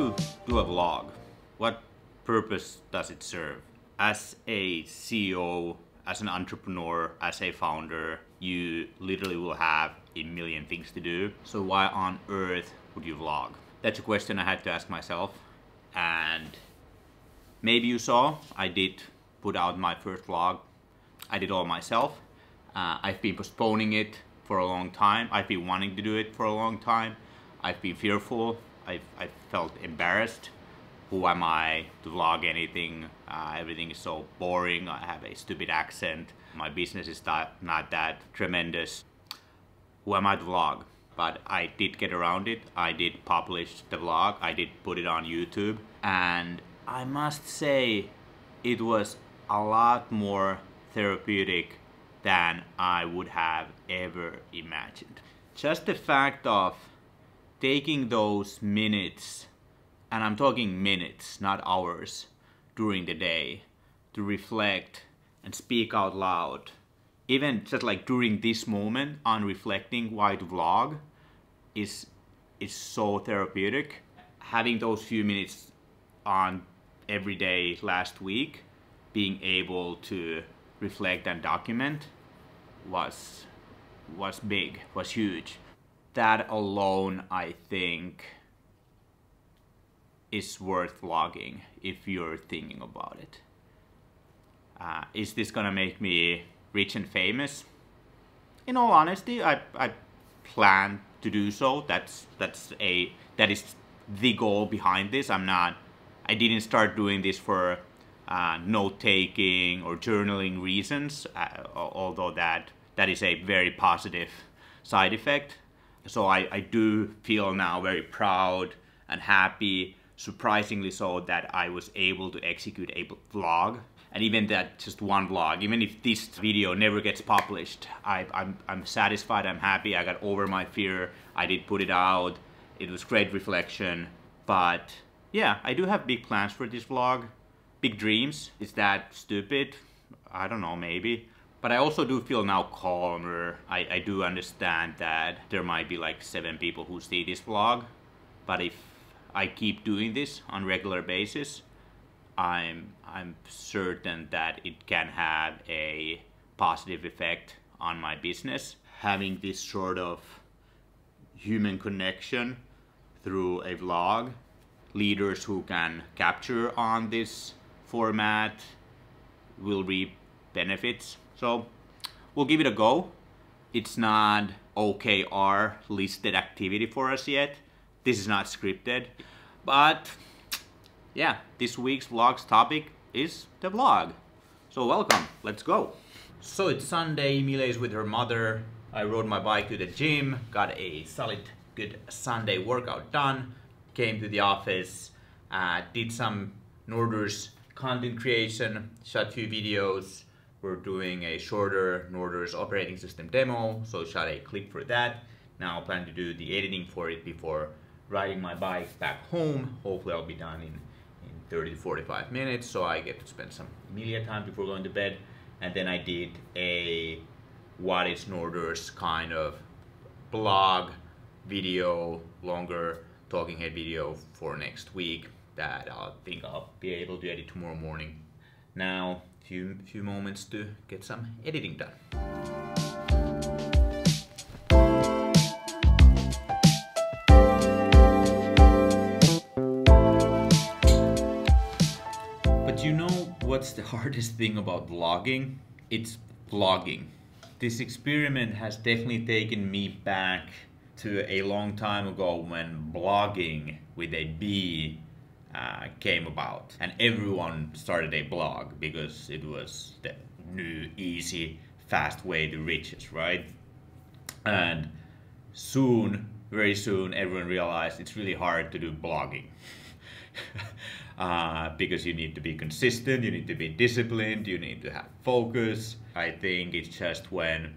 to do a vlog? What purpose does it serve? As a CEO, as an entrepreneur, as a founder, you literally will have a million things to do. So why on earth would you vlog? That's a question I had to ask myself. And maybe you saw, I did put out my first vlog. I did all myself. Uh, I've been postponing it for a long time. I've been wanting to do it for a long time. I've been fearful. I've, I've felt embarrassed. Who am I to vlog anything? Uh, everything is so boring. I have a stupid accent. My business is not, not that tremendous. Who am I to vlog? But I did get around it. I did publish the vlog. I did put it on YouTube. And I must say, it was a lot more therapeutic than I would have ever imagined. Just the fact of taking those minutes, and I'm talking minutes, not hours, during the day, to reflect and speak out loud, even just like during this moment on reflecting why to vlog, is is so therapeutic. Having those few minutes on every day last week, being able to reflect and document was was big, was huge. That alone, I think, is worth vlogging if you're thinking about it. Uh, is this gonna make me rich and famous? In all honesty, I, I plan to do so. That's that's a that is the goal behind this. I'm not. I didn't start doing this for uh, note-taking or journaling reasons, uh, although that that is a very positive side effect. So I, I do feel now very proud and happy, surprisingly so, that I was able to execute a vlog. And even that just one vlog, even if this video never gets published, I, I'm, I'm satisfied, I'm happy, I got over my fear, I did put it out, it was great reflection. But yeah, I do have big plans for this vlog big dreams. Is that stupid? I don't know, maybe. But I also do feel now calmer. I, I do understand that there might be like seven people who see this vlog. But if I keep doing this on regular basis, I'm, I'm certain that it can have a positive effect on my business. Having this sort of human connection through a vlog, leaders who can capture on this format will reap benefits. So we'll give it a go. It's not OKR listed activity for us yet. This is not scripted. But yeah, this week's vlog's topic is the vlog. So welcome, let's go. So it's Sunday, Mile is with her mother. I rode my bike to the gym, got a solid good Sunday workout done, came to the office, uh, did some Norders content creation, shot few videos. We're doing a shorter Norders operating system demo, so shot a clip for that. Now I plan to do the editing for it before riding my bike back home. Hopefully I'll be done in, in 30 to 45 minutes, so I get to spend some Emilia time before going to bed. And then I did a what is Norders kind of blog video, longer talking head video for next week that I think I'll be able to edit tomorrow morning. Now, few few moments to get some editing done. But you know what's the hardest thing about vlogging? It's vlogging. This experiment has definitely taken me back to a long time ago when blogging with a B uh, came about. And everyone started a blog because it was the new easy fast way to riches right? And soon very soon everyone realized it's really hard to do blogging. Uh, because you need to be consistent you need to be disciplined you need to have focus. I think it's just when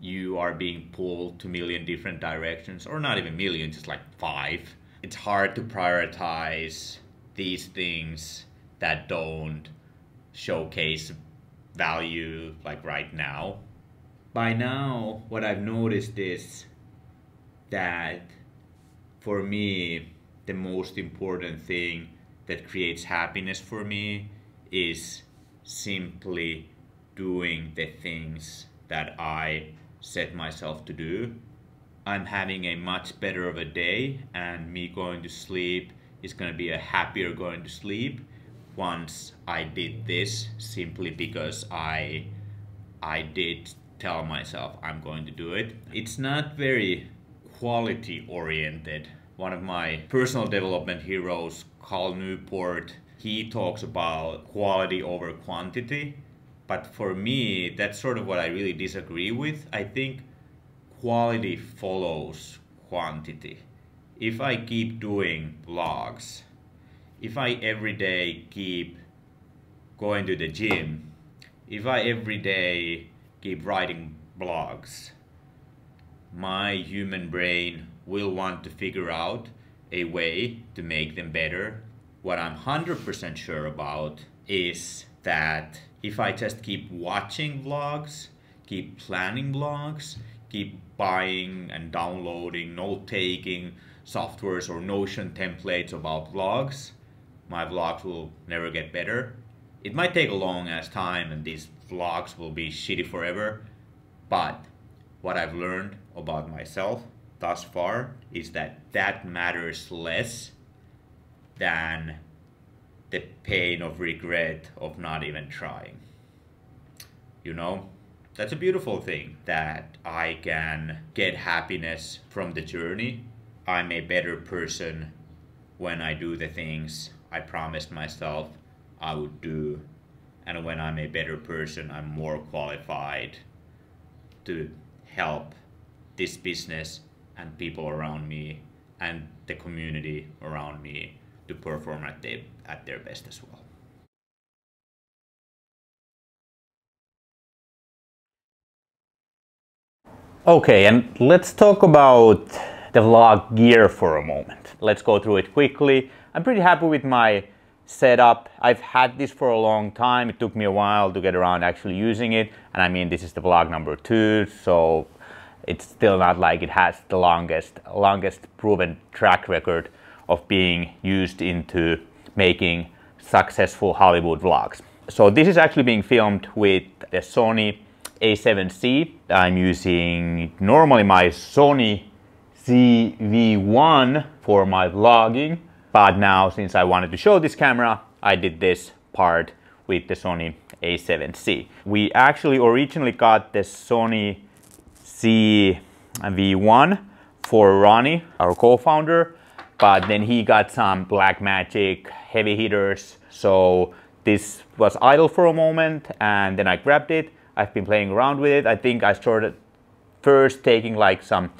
you are being pulled to million different directions or not even million just like five it's hard to prioritize these things that don't showcase value like right now. By now, what I've noticed is that for me, the most important thing that creates happiness for me is simply doing the things that I set myself to do. I'm having a much better of a day and me going to sleep is going to be a happier going to sleep once I did this simply because I I did tell myself I'm going to do it. It's not very quality oriented. One of my personal development heroes, Cal Newport, he talks about quality over quantity. But for me, that's sort of what I really disagree with. I think quality follows quantity. If I keep doing vlogs, if I every day keep going to the gym, if I every day keep writing blogs, my human brain will want to figure out a way to make them better. What I'm 100% sure about is that if I just keep watching vlogs, keep planning vlogs, keep buying and downloading, note taking softwares or Notion templates about vlogs, my vlogs will never get better. It might take a long ass time and these vlogs will be shitty forever, but what I've learned about myself thus far is that that matters less than the pain of regret of not even trying. You know, that's a beautiful thing that I can get happiness from the journey. I'm a better person when I do the things I promised myself I would do. And when I'm a better person, I'm more qualified to help this business and people around me and the community around me to perform at, the, at their best as well. Okay, and let's talk about the vlog gear for a moment. Let's go through it quickly. I'm pretty happy with my setup. I've had this for a long time. It took me a while to get around actually using it. And I mean, this is the vlog number two, so it's still not like it has the longest, longest proven track record of being used into making successful Hollywood vlogs. So this is actually being filmed with the Sony a7C. I'm using normally my Sony ZV-1 for my vlogging, but now since I wanted to show this camera, I did this part with the Sony A7C. We actually originally got the Sony ZV-1 for Ronnie, our co-founder, but then he got some Blackmagic heavy hitters. So this was idle for a moment and then I grabbed it. I've been playing around with it. I think I started first taking like some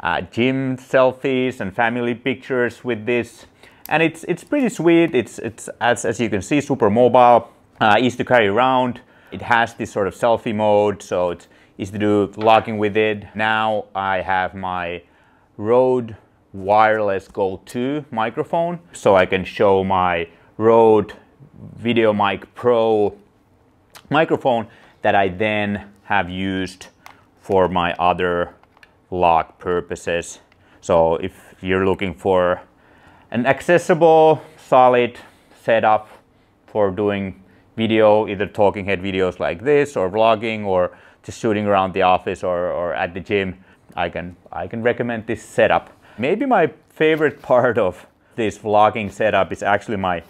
uh, gym selfies and family pictures with this. And it's, it's pretty sweet. It's, it's as, as you can see, super mobile, uh, easy to carry around. It has this sort of selfie mode, so it's easy to do vlogging with it. Now I have my Rode Wireless Go 2 microphone so I can show my Rode VideoMic Pro microphone that I then have used for my other vlog purposes. So if you're looking for an accessible, solid setup for doing video, either talking head videos like this or vlogging or just shooting around the office or, or at the gym, I can, I can recommend this setup. Maybe my favorite part of this vlogging setup is actually my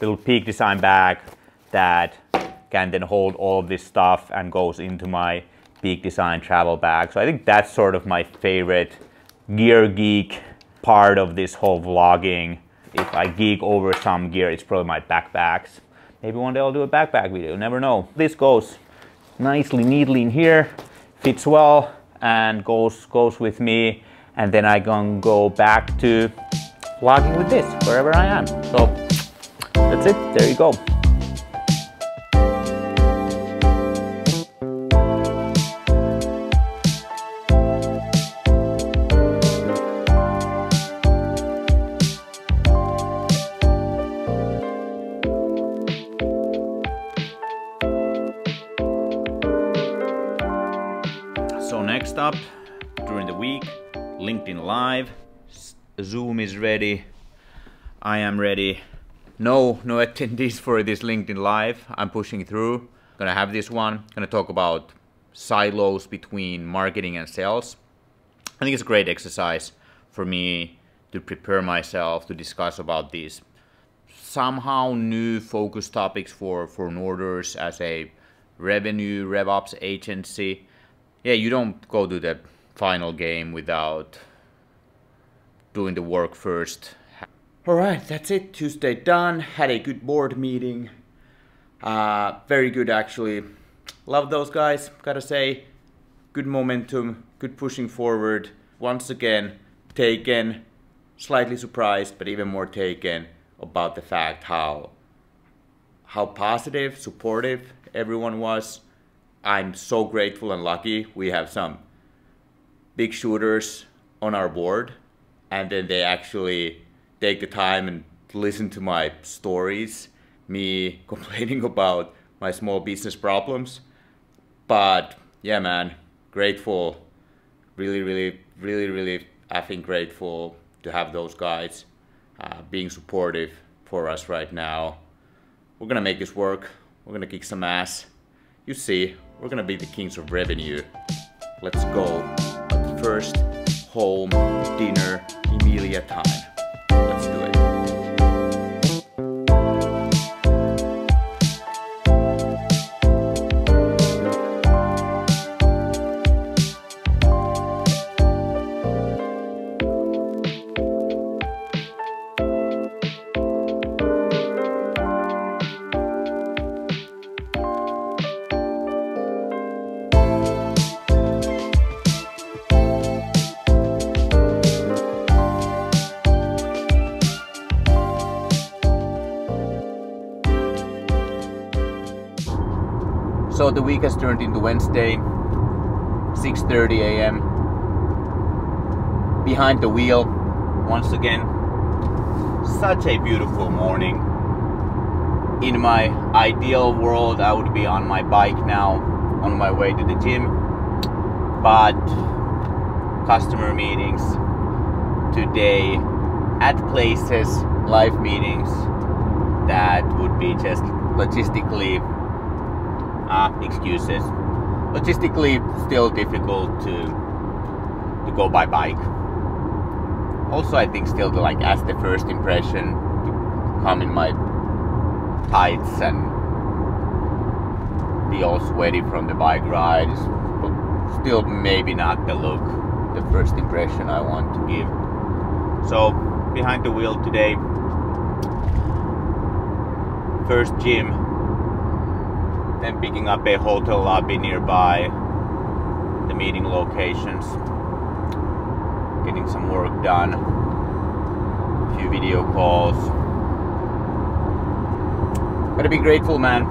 little Peak Design bag that can then hold all of this stuff and goes into my Peak Design travel bag. So I think that's sort of my favorite gear geek part of this whole vlogging. If I geek over some gear, it's probably my backpacks. Maybe one day I'll do a backpack video, never know. This goes nicely neatly in here, fits well and goes, goes with me. And then I can go back to vlogging with this wherever I am. So that's it, there you go. Up during the week. LinkedIn Live, Zoom is ready. I am ready. No, no attendees for this LinkedIn Live. I'm pushing through. Gonna have this one. Gonna talk about silos between marketing and sales. I think it's a great exercise for me to prepare myself to discuss about these somehow new focus topics for for Norders as a revenue RevOps agency. Yeah, you don't go to the final game without doing the work first. All right, that's it. Tuesday done. Had a good board meeting. Uh, very good actually. Love those guys. Gotta say, good momentum, good pushing forward. Once again, taken, slightly surprised, but even more taken about the fact how how positive, supportive everyone was. I'm so grateful and lucky. We have some big shooters on our board, and then they actually take the time and listen to my stories, me complaining about my small business problems. But yeah, man, grateful, really, really, really, really, I think grateful to have those guys uh, being supportive for us right now. We're gonna make this work. We're gonna kick some ass. You see, we're gonna be the kings of revenue. Let's go. First, home, dinner, Emilia time. The week has turned into Wednesday, 6:30 a.m. Behind the wheel, once again. Such a beautiful morning. In my ideal world, I would be on my bike now, on my way to the gym. But customer meetings today at places, live meetings that would be just logistically ah, excuses. Logistically, still difficult to to go by bike. Also, I think still to like as the first impression to come in my tights and be all sweaty from the bike ride is still maybe not the look, the first impression I want to give. So behind the wheel today, first gym then picking up a hotel lobby nearby. The meeting locations. Getting some work done. A few video calls. Gotta be grateful man.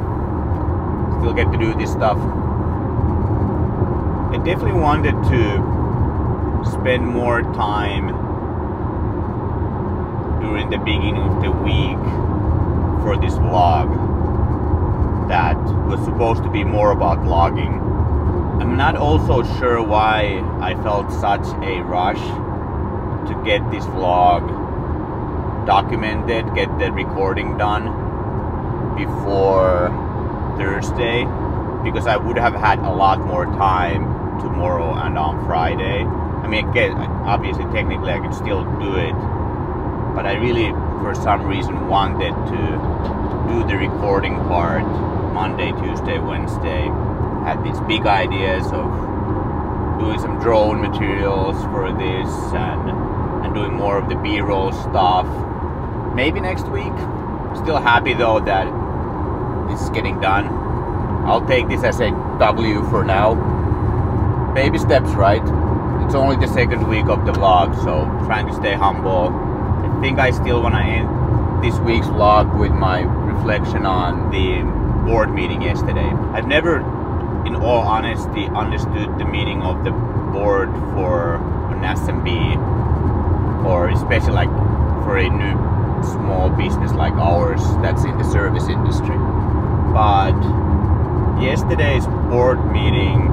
Still get to do this stuff. I definitely wanted to spend more time during the beginning of the week for this vlog was supposed to be more about vlogging. I'm not also sure why I felt such a rush to get this vlog documented, get the recording done before Thursday because I would have had a lot more time tomorrow and on Friday. I mean, again, obviously, technically, I could still do it, but I really, for some reason, wanted to do the recording part Monday, Tuesday, Wednesday. Had these big ideas of doing some drone materials for this and and doing more of the B-roll stuff. Maybe next week. Still happy though that this is getting done. I'll take this as a W for now. Baby steps, right? It's only the second week of the vlog, so trying to stay humble. I think I still want to end this week's vlog with my reflection on the board meeting yesterday. I've never, in all honesty, understood the meaning of the board for an SMB, or especially like for a new small business like ours that's in the service industry. But yesterday's board meeting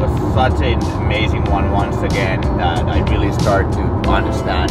was such an amazing one once again that I really start to understand